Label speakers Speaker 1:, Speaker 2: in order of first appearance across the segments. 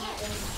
Speaker 1: happens.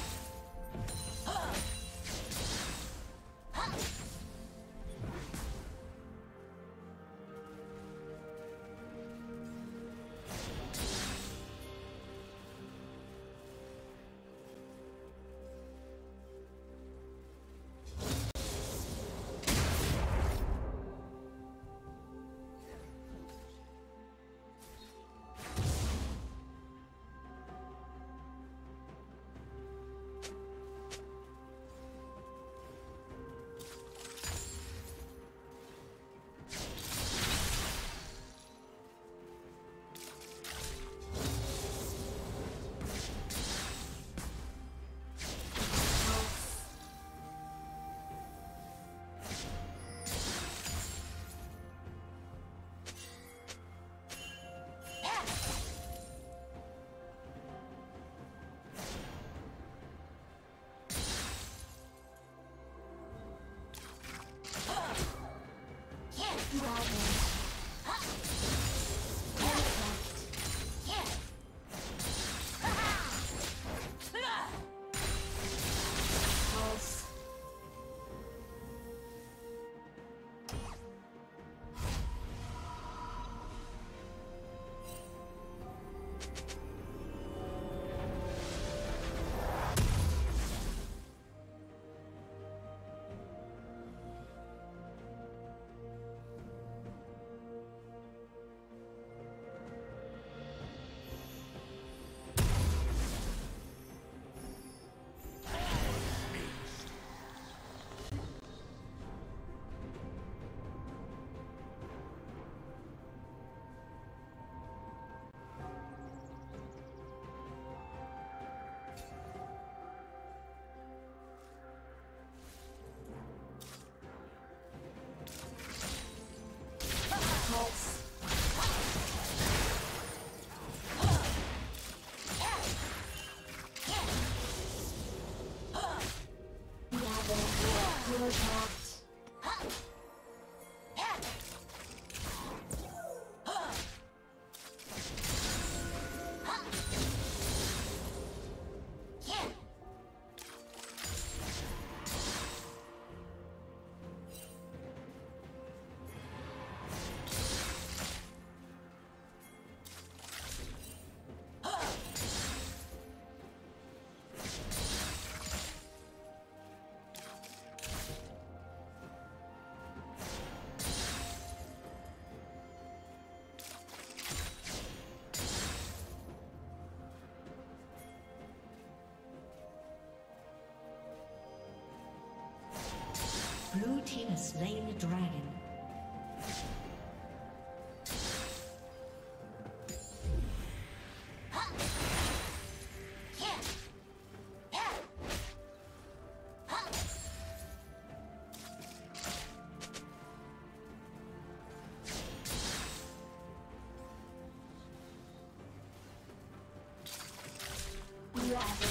Speaker 1: Blue team has slain the dragon. Yeah.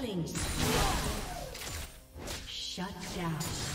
Speaker 1: Killing Shut down.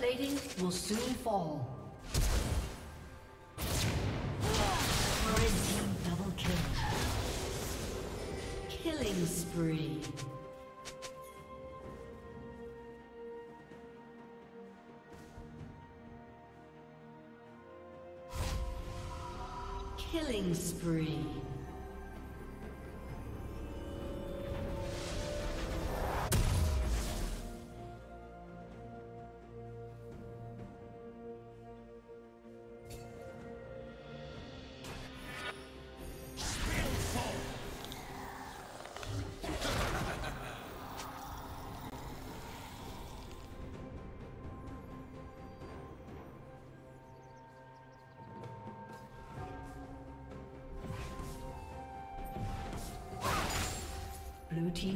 Speaker 1: plating will soon fall. Red team double kill. Killing spree. Killing spree.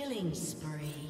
Speaker 1: Killing spree.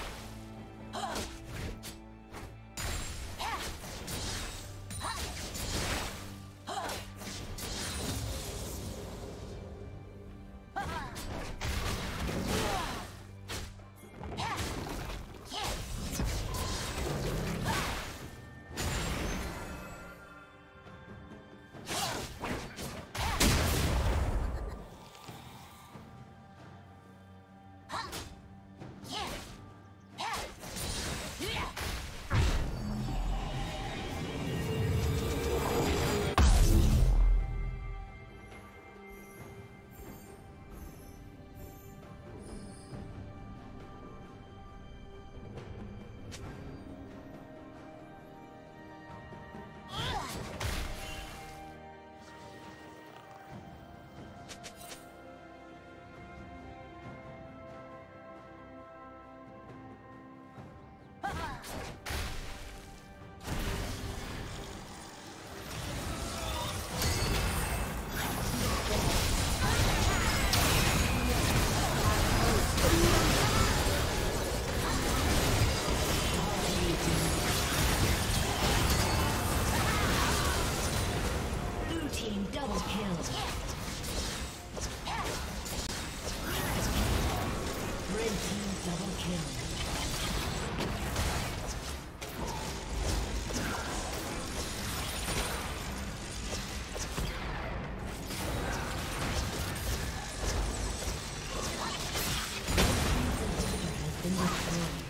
Speaker 1: Destroyed.